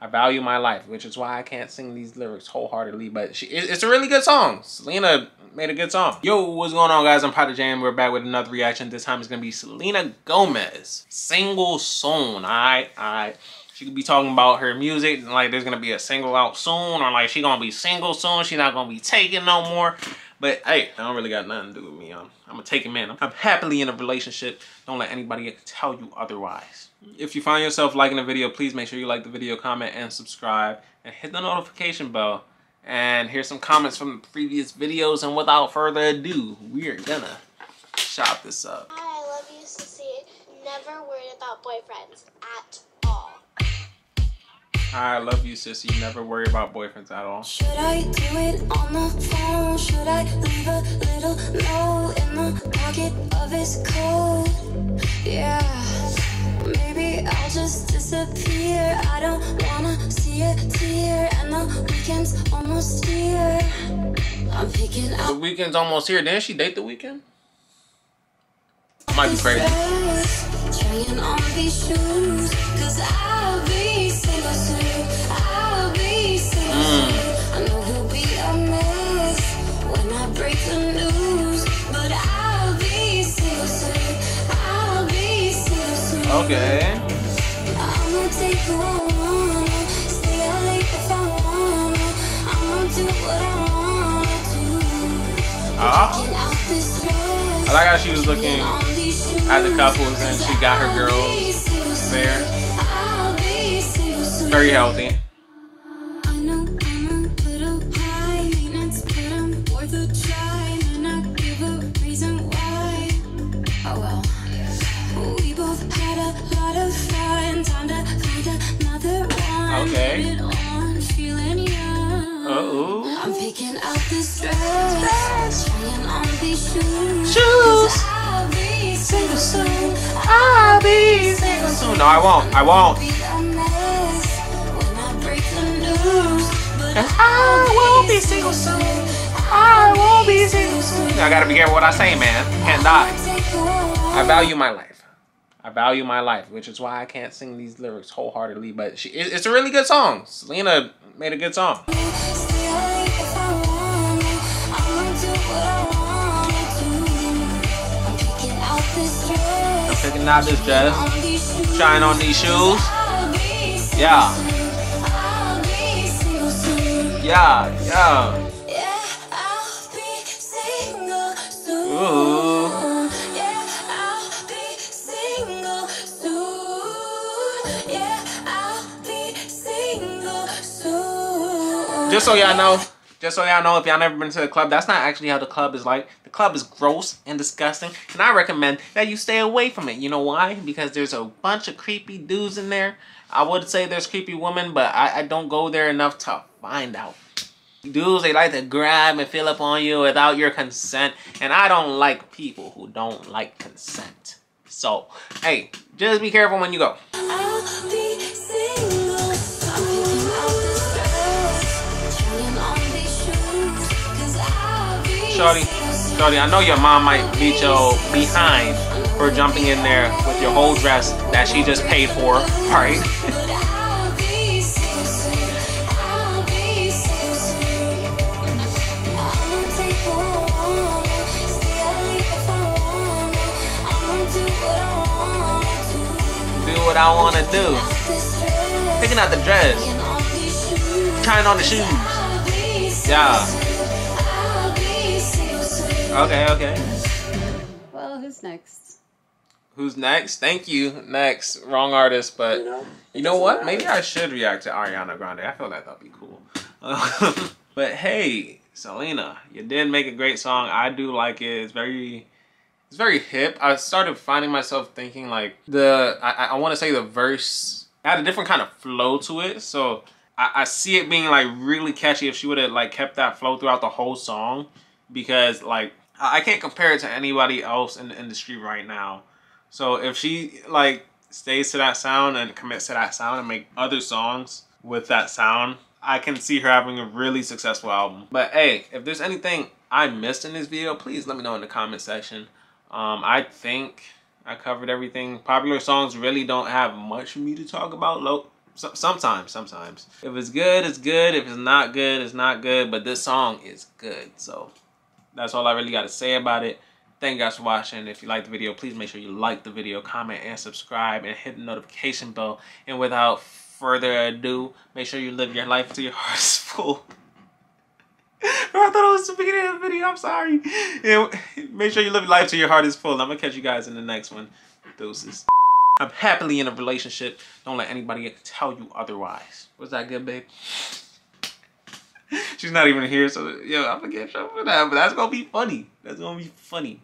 I value my life, which is why I can't sing these lyrics wholeheartedly. But she, it's a really good song. Selena made a good song. Yo, what's going on, guys? I'm Prodijet. We're back with another reaction. This time it's gonna be Selena Gomez, single soon. Alright, alright. She could be talking about her music, like there's gonna be a single out soon, or like she gonna be single soon. She's not gonna be taken no more. But hey, I don't really got nothing to do me. I'm, I'm a taken man. I'm happily in a relationship. Don't let anybody tell you otherwise. If you find yourself liking the video, please make sure you like the video, comment, and subscribe. And hit the notification bell. And here's some comments from the previous videos. And without further ado, we are gonna chop this up. Hi, I love you, Sissy. Never worried about boyfriends at all. I love you, sissy. You never worry about boyfriends at all. Should I do it on the phone? Should I leave a little note in the pocket of his coat? Yeah, maybe I'll just disappear. I don't wanna see a tear, and the weekend's almost here. I'm picking The weekend's almost here. Didn't she date the Weeknd? I might be crazy. Trying on these shoes, cause I'll be single soon. I'll be single Mm. soon. I know he'll be a mess when I break the news, but I'll be single soon. I'll be single soon. Okay. I'ma take who I stay out late if I wanna. I'ma do what I wanna do. Ah. Picking out this dress. I like how she was looking at the couples and she got her girls there. Very healthy. I know I'm a little high maintenance, but I'm worth a try. And I give a reason why. Oh well. We both had a lot of fun. Time to find another one. Okay. Put it on, feeling young. Uh-oh. I'm picking out this dress, trying on these shoes. Be single soon. No, I won't. I won't. A I won't be single soon. I won't be single soon. I gotta be careful what I say, man. Can't die. I value my life. I value my life, which is why I can't sing these lyrics wholeheartedly. But she, it's a really good song. Selena made a good song. Out this dress, trying on these shoes. Yeah, yeah, yeah. Ooh. Just so y'all know, just so y'all know, if y'all never been to the club, that's not actually how the club is like. Club is gross and disgusting, and I recommend that you stay away from it. You know why? Because there's a bunch of creepy dudes in there. I would say there's creepy women, but I, I don't go there enough to find out. Dudes, they like to grab and fill up on you without your consent, and I don't like people who don't like consent. So, hey, just be careful when you go. I'll be single. I'm picking out this dress, trying on these shoes, 'cause I'll be Shorty. Shorty, I know your mom might beat your behind for jumping in there with your whole dress that she just paid for, right? But I'll be single soon. I'll be single soon. I'ma take who I wanna, stay out late if I wanna. I'ma do what I wanna do. Do what I want to do. This dress, Picking out the dress, trying on these shoes. trying on the shoes. I'll be single Yeah. Okay, okay. Well, who's next? Who's next? Thank you. Next. Wrong artist, but you know what? Maybe I should react to Ariana Grande. I feel like that'd be cool. but hey, Selena, you did make a great song. I do like it. It's very it's very hip. I started finding myself thinking like the I, I want to say the verse had a different kind of flow to it. So I, I see it being like really catchy if she would have like kept that flow throughout the whole song because like I can't compare it to anybody else in the industry right now. So if she like stays to that sound and commits to that sound and make other songs with that sound, I can see her having a really successful album. But hey, if there's anything I missed in this video, please let me know in the comment section. Um, I think I covered everything. Popular songs really don't have much for me to talk about. Low, sometimes, sometimes. If it's good, it's good. If it's not good, it's not good. But this song is good. So that's all I really got to say about it. Thank you guys for watching. If you like the video, please make sure you like the video, comment, and subscribe, and hit the notification bell. And without further ado, make sure you live your life to your heart's full. I thought it was the beginning of the video. I'm sorry. Make sure you live your life to your heart is full. I'm gonna catch you guys in the next one. Doses. I'm happily in a relationship. Don't let anybody tell you otherwise. Was that good, babe? She's not even here, so yo, I'm gonna get trouble for that. But that's gonna be funny. That's gonna be funny.